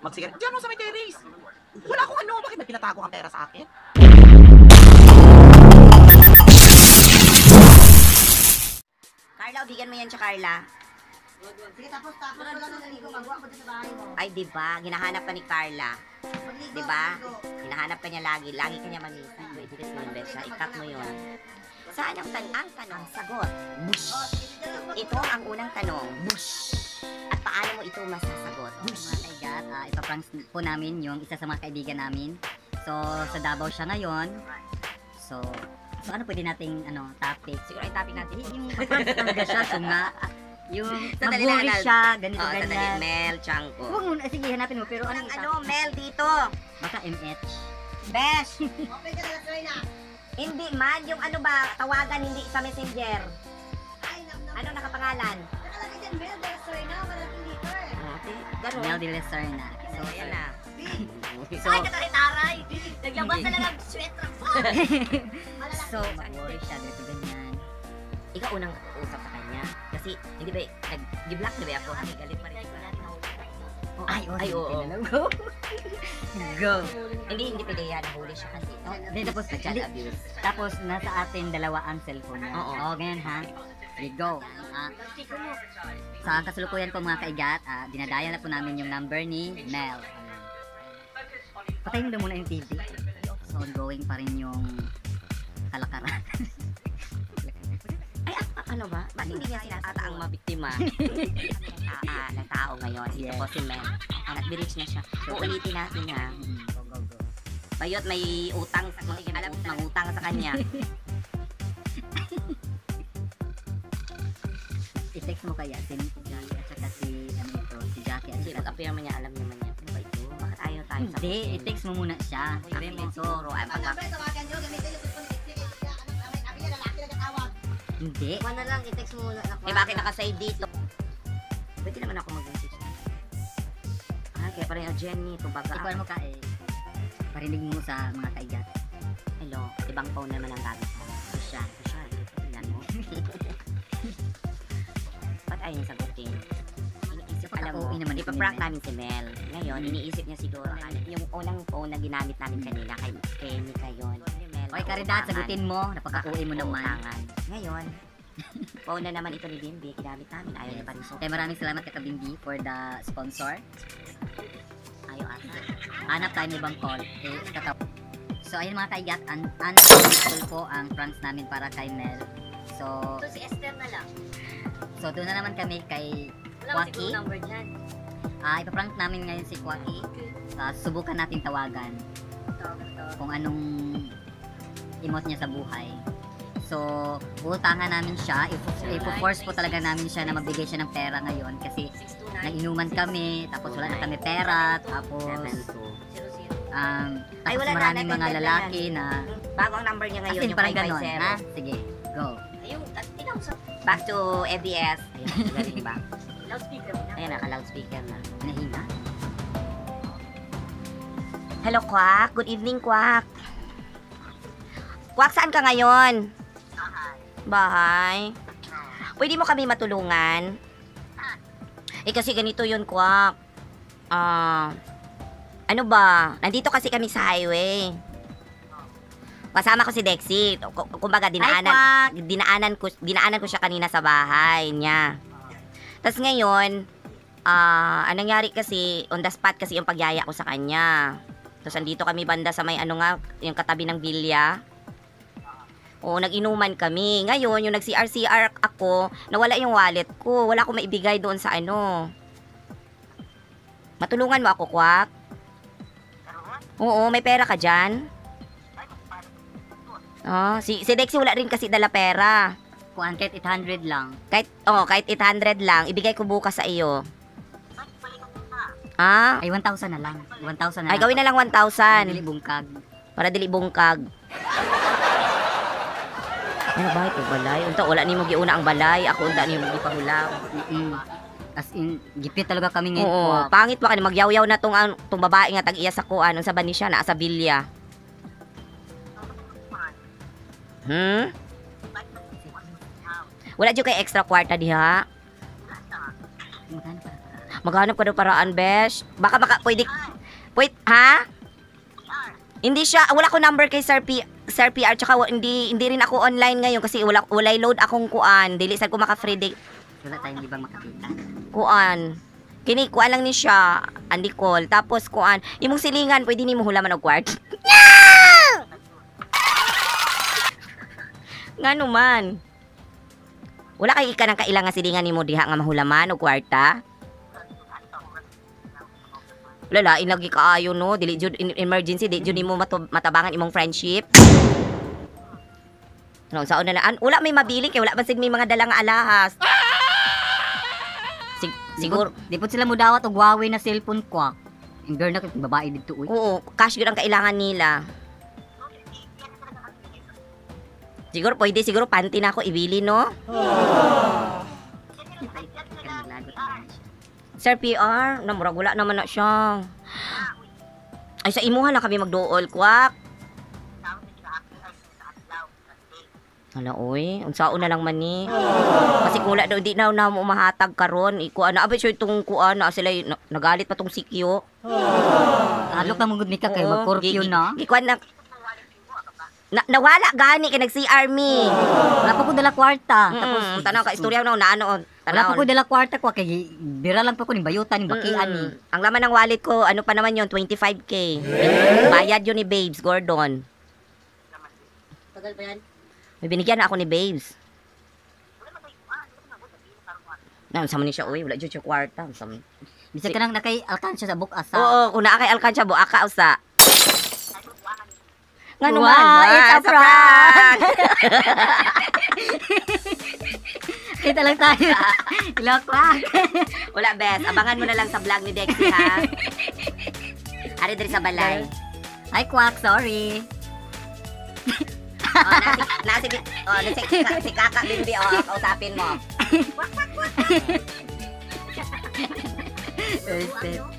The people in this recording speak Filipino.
magsigaret. Diyan mo sa may terrace. Wala akong ano, bakit may pinatago kang pera sa akin? Carla, bigyan mo yan siya, Carla. Sige, tapos tapos wala nang naligo. Magawa ko din sa bahay mo. Ay, di ba? Ginahanap ka ni Carla. Di ba? Hinahanap ka niya lagi. Lagi ka niya mamisa. Pwede ka sinumbes siya. Ikat mo yun. Saan ang, tan ang tanong? Sagot. Mush. Oh. Ito ang unang tanong. Mush. At paano mo ito masasagot? Ipapranks po namin yung isa sa mga kaibigan namin. So, sa Davao siya ngayon. So, so ano pwede nating ano, topic? Siguro ay topic natin. Yung papranks talaga siya, so nga, yung Sandali Anal. siya, ganito, Oh, sandali. ganyan. Mel Chanko. Huwag mo, eh, sige, hanapin mo, pero ano, topic? Mel dito? Baka MH. Besh! Open ka na sir, na. hindi man, yung ano ba, tawagan hindi sa messenger. Ay, nam, nam. Ano nakapangalan? Nakalagay dyan, Mel, pero sir, na. Malaking liter. Ate, ganun. Mel de Leserna. So, yan na. So, Ay, nakaritaray! Naglabas na lang ang sweater so, mag-worry siya, ganito, ganyan. Ikaw unang usap sa kanya. Kasi, hindi ba, nag-block na ba ako? Ay, galit pa rin. Oh, Ay, ay, oo. Go. Go. Hindi, hindi pwede yan. Huli siya kasi. Oh, Then, tapos, hindi- abuse. Tapos, nasa atin dalawa ang cellphone niya. Oo. Oo, ganyan ha. We go. Ah, sa kasalukuyan po mga kaigat, ah, dinadaya na po namin yung number ni Mel. Ayan. Patayin mo na muna yung TV. So, ongoing pa rin yung kalakaran. Ay, ah, ano ba? Ba't hindi niya sila ata ang mabiktima? ah, ah, ng tao ngayon. Ito po si Mel. Ah, nag-reach na siya. Uulitin natin ha. Mm. Bayot may utang sa alam mangutang sa kanya. I-text mo kaya si Jackie at saka si, ano ito, si Jackie at Kasi saka man niya, alam naman niya. Ano ba ito? Bakit ayaw tayo sa Hindi, i-text mo muna siya. Sabi mo, Siguro, ay katawag. hindi. Kuha na lang, i-text mo muna. Eh, bakit nakasave dito? Pwede naman ako mag-message. Ah, kaya pala yung Jenny, tubaga Ikaw mo ka eh. Parinig mo sa mga kaigat. Hello, ibang phone naman ang gamit. So, siya. Tingnan Niya sagutin? Iniisip, alam mo, uuwi naman ipaprank namin si Mel. Ngayon, iniisip niya siguro, ano, yung unang phone na ginamit namin kanina, kay Kenny kayon. Okay, Karidad, sagutin mo. Napaka-uwi mo naman. Ngayon, phone na naman ito ni Bimbi, ginamit namin, ayaw niya pa rin so. Kaya maraming salamat kay Kabimbi for the sponsor. Ayaw ata. Hanap tayo ng ibang call. Eh, kataw. So, ayun mga kaigat, un unsuccessful po ang pranks namin para kay Mel. So, si Esther na lang. So doon na naman kami kay Wala Waki. number dyan. Ah, ipaprank namin ngayon si Kwaki. Ah, subukan natin tawagan kung anong emote niya sa buhay. So, uutangan namin siya. Ipo- Ipo-force po talaga namin siya na magbigay siya ng pera ngayon kasi nag-inuman kami, tapos wala na kami pera, tapos um, Ay, tapos na, maraming mga lalaki na, Bago ang number niya ngayon, yung parang ganon, 550. ha? Sige, go. Ayun, inausap. Back to FBS. Ayun, galing ba? loudspeaker na. Ayun, naka-loudspeaker na. Nahinga? Hello, Kwak. Good evening, Kwak. Kwak, saan ka ngayon? Bahay. Pwede mo kami matulungan? Eh, kasi ganito yun, Kwak. Ah, ano ba? Nandito kasi kami sa highway. Kasama ko si Dexy. Kumbaga, dinaanan, dinaanan ko dinaanan ko siya kanina sa bahay niya. Tapos ngayon, ah, anong nangyari kasi on the spot kasi yung pagyaya ko sa kanya. Tapos andito kami banda sa may ano nga, yung katabi ng bilya. Oo, nag-inuman kami. Ngayon, yung nag-CR-CR ako, nawala yung wallet ko. Wala akong maibigay doon sa ano. Matulungan mo ako, Kwak? Oo, may pera ka dyan? Ah, si, si Dexy wala rin kasi dala pera. Kuhan, kahit 800 lang. Kahit, oh, kahit 800 lang, ibigay ko bukas sa iyo. Ah, Ay, 1,000 na lang. 1,000 na ay lang. gawin na lang Dili 1,000 bungkag. para dili bungkag. Ano ba ito balay? Unta wala nimo giuna ang balay, ako unta nimo gipahulaw. Mm-mm. As in, gipit talaga kami ngayon. Oo, pangit pa kani magyaw-yaw na tong an- tong babae nga tag iya sa kuan sa bani siya naa sa bilya. Hmm? Wala jud kay extra kwarta diha. Maghanap ka daw paraan, besh. Baka baka pwede Wait, ha? Hindi siya, wala ko number kay Sir P Sir PR tsaka hindi hindi rin ako online ngayon kasi wala walay load akong kuan. Dili sad ko maka free day Wala tayong ibang makakita. kuan. Kini kuan lang ni siya, Andy call. Tapos kuan, imong silingan pwede nimo hulaman og kwart. Ngano man? Wala kay ika ng kailangan silingan nimo diha nga mahulaman og kwarta? Lala, inagi kaayo no, dili jud emergency, di jud nimo matabangan imong friendship. No, sa una na an, wala may mabili kay wala man sig may mga dalang alahas. Sig- siguro, Di po sila mo dawat og Huawei na cellphone ko. Ang girl na kay babae dito uy. Oo, cash yun ang kailangan nila. Siguro pwede, siguro panty na ako ibili, no? Sir PR, namurag wala naman na siya. Ay, sa imuha na kami magdool, kwak. Hala, oy. Unsaon na lang man ni. Kasi kung wala daw, di na na mo mahatag karon. Ikuan na, abay siya itong kuan na sila, na, nagalit pa tong sikyo. Alok na mong ka kay Oo, mag-curfew na. gi- Ikuan na, na, nawala gani kay nag-CR me. Wala pa ko dala kwarta. Tapos, Tapos tanaw ka, istorya na, na ano, Wala pa ko tanaw. dala kwarta ko kay bira lang pa ko ni bayutan ni bakian ni. Ang laman ng wallet ko, ano pa naman yon 25k. Bayad yun ni Babes, Gordon. Tagal pa yan. May binigyan na ako ni Babes. Na, sama ni siya, uy, wala dyan siya kwarta. Sama. Bisa ka nang nakay alkansya sa bukasa. Oo, kung naa kay Alcanza, buaka usa. Nga Wow, naman, it's a prank. Kita lang tayo. Ilakwak. Wala, bes. Abangan mo na lang sa vlog ni Dexy, ha? Ari diri sa balay. Ay, kwak, sorry. Oh, nasi, nasi, oh, nasi, si, si Kaka Bimbi, oh, kausapin mo. First step.